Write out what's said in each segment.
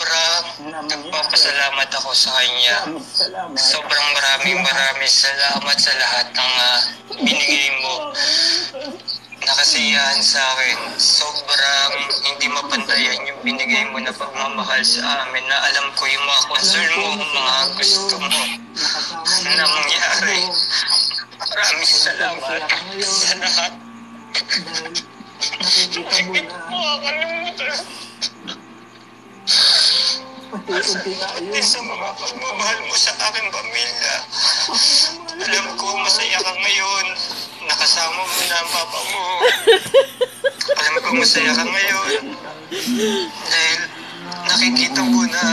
Sobrang nagpapasalamat ako sa kanya. Sobrang maraming maraming salamat sa lahat ng ah, binigay mo. Nakasiyahan sa akin. Sobrang hindi mapantayan yung binigay mo na pagmamahal sa amin na alam ko yung mga concern mo, mga gusto mo na mangyari. Maraming salamat sa lahat. Na. mo kakalimutan? Unti-unti Hindi yun. sa mga pagmamahal mo sa aking pamilya. Alam ko masaya ka ngayon. Nakasama mo na ang papa mo. Alam ko masaya ka ngayon. Dahil nakikita mo na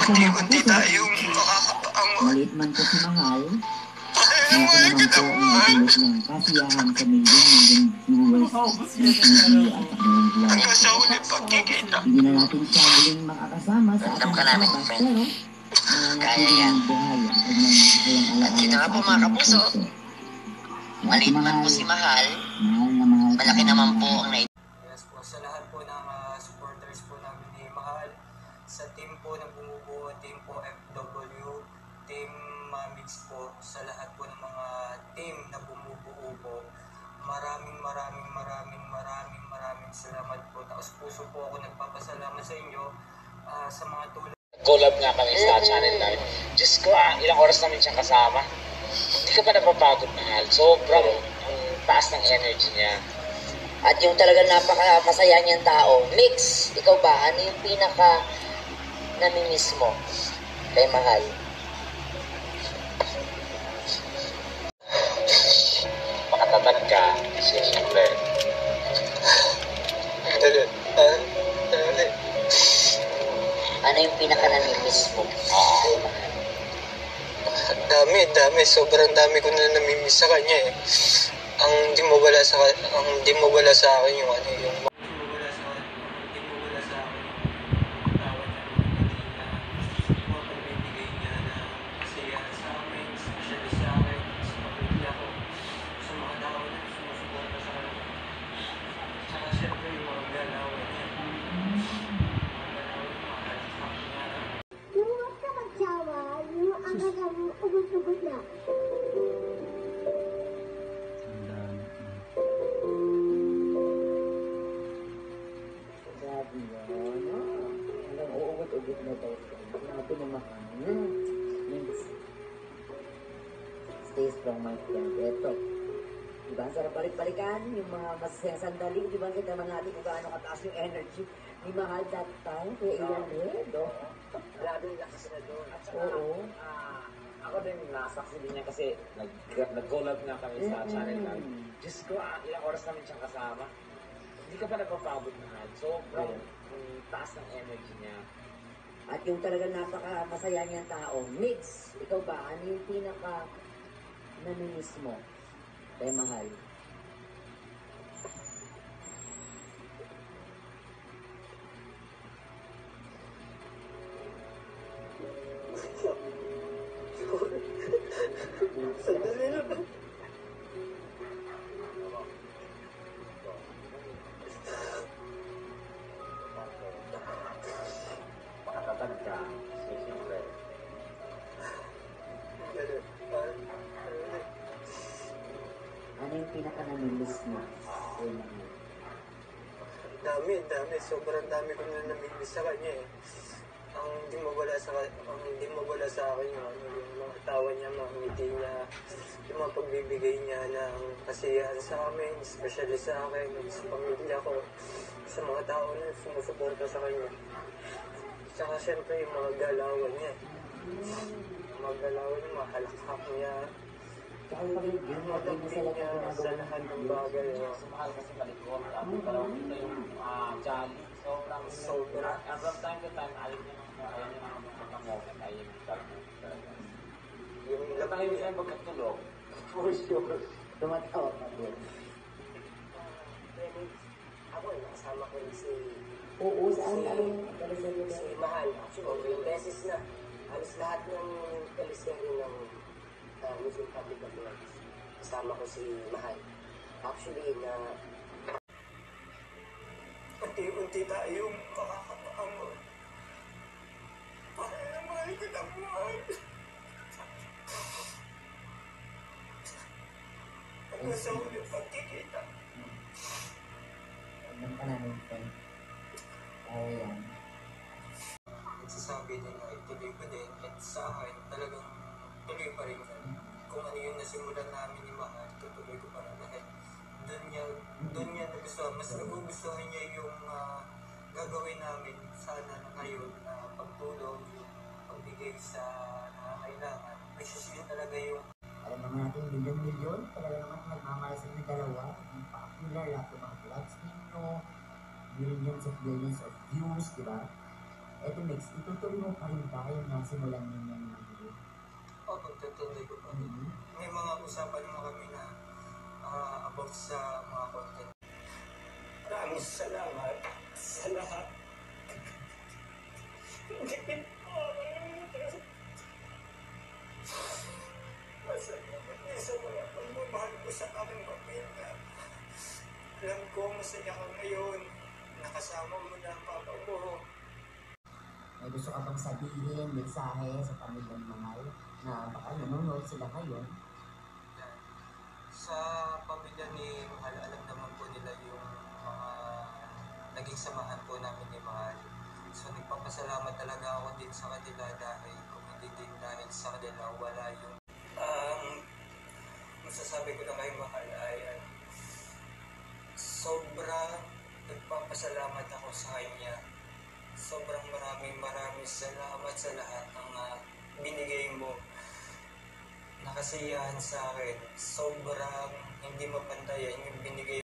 unti-unti tayong makakapaangon. Maliit man po si Mahal, Mahal na kaya naman po ang dulot ng kasiyahan sa mundo hanggang viewers ng TV at ng vlog. Sa uli pagkikita. Hindi na natin siya muling makakasama sa ating ka namin, palabas, friend. pero Kaya mananatiling yan. buhay ang kanyang masayang alaala At yun nga po, mga kapuso. Maliit man po si Mahal, malaki naman po ang nai- sa lahat po ng ah, supporters po namin ni Mahal, sa team po na bumubuo, team po FW, team Mamix po, sa lahat po ng mga team na bumubuo po, maraming maraming maraming maraming maraming salamat po. Taos puso po ako nagpapasalamat sa inyo ah, sa mga tulong. collab nga kami sa channel namin. Diyos ko, ah, ilang oras namin siyang kasama. Hindi ka pa napapagod mahal. Sobrang ang taas ng energy niya. At yung talaga napaka-masaya niyang tao. Mix, ikaw ba? Ano yung pinaka namimiss mo kay Mahal? Ka. Siyempre. Ano yung pinaka namimiss mo? Dami, dami. Sobrang dami ko na namimiss sa kanya eh. Ang di mawala sa ang di mawala sa akin yung ano yung alam mo, ugot-ugot na. Grabe ah. Hanggang uugot-ugot na daw. Grabe. Means, Stay strong, my friend. Ito. Diba? Sarap balik-balikan yung mga masasayang sandali. Diba? Kita naman natin kung gaano kataas yung energy ni Mahal that time. Kaya iyan eh. Do? Grabe yung lakas na doon. At saka, Oo. ah, ako din nasaksi din niya kasi nag, nag-collab nga kami sa Mm-mm. channel namin. Diyos ko, ah, ilang oras namin siyang kasama. Hindi ka pa napapagod mahal. Sobrang ang taas ng energy niya. At yung talaga napaka masaya niyang tao. Mix. Ikaw ba? Ano yung pinaka namimiss mo kay Mahal? Ano yung pinaka namimiss mo? Dami, dami. Sobrang dami ko na namimiss sa kanya eh. Ang di mawala sa ang di mawala sa akin yung ano yung mga tawa niya, mga ngiti niya, yung mga pagbibigay niya ng kasiyahan sa amin, especially sa akin, sa pamilya ko, sa mga tao na sumusuporta sa kanya. Tsaka syempre yung mga galawan niya. Mga galawan niya, mga halakhak niya, Yung pag-game yung mo, mga game mo sa lahat niya ng bagay. oh. Sumahal kasi malikot. At parang ito yung ah, jolly. Sobrang Sobra. And from time to time, ayaw niya ng ayaw niya ng pagkamokan. Ayaw niya ng talaga. Yung tayo labi minsan pagkatulog. For sure. Tumatawa ka din. Ako, nakasama ko rin si Oo, saan anong teleserye uh, Luzon Public Affairs. Kasama ko si Mahal. Actually, na unti-unti tayong makakapaamor. Para na mahal ko na mahal. Hanggang sa ulit pagkikita. Huwag ka namin, friend. Kaya yan. nagsasabi din na ituloy ko din at sa akin talagang tuloy pa rin yan. Kung ano yung nasimulan namin ni Mahal, tutuloy ko pa rin dahil doon niya, doon niya nagustuhan, mas nagugustuhan niya yung ah, gagawin namin sana na ngayon na pagtulong, yung pagbigay sa nangangailangan. Nagsisiyo talaga yung Alam naman natin, milyon-milyon, talaga naman nagmamahal sa mga dalawa. Ang popular, lahat ng mga vlogs ninyo, millions of billions of views, di ba? Eto next, itutuloy mo pa rin ba yung nasimulan ninyo ng video? oh, pagtutuloy ko pa. Mhm. May mga usapan naman kami na ah, about sa mga content. Maraming salamat sa lahat. Hindi ko sa mga pagmamahal ko sa aking pamilya. Alam ko masaya ka ngayon. Nakasama mo na ang papa mo. May gusto ka bang sabihin, mensahe sa pamilyang mahal na baka nanonood sila ngayon? Sa pamilya ni Mahal, alam naman po nila yung mga naging samahan po namin ni Mahal. So nagpapasalamat talaga ako din sa kanila dahil kung hindi din dahil sa kanila, wala yung... Um, masasabi ko lang kay Mahal ay sobrang nagpapasalamat ako sa kanya. Sobrang maraming maraming salamat sa lahat ng ah, binigay mo nakasiyahan sa akin. Sobrang hindi mapantayan yung binigay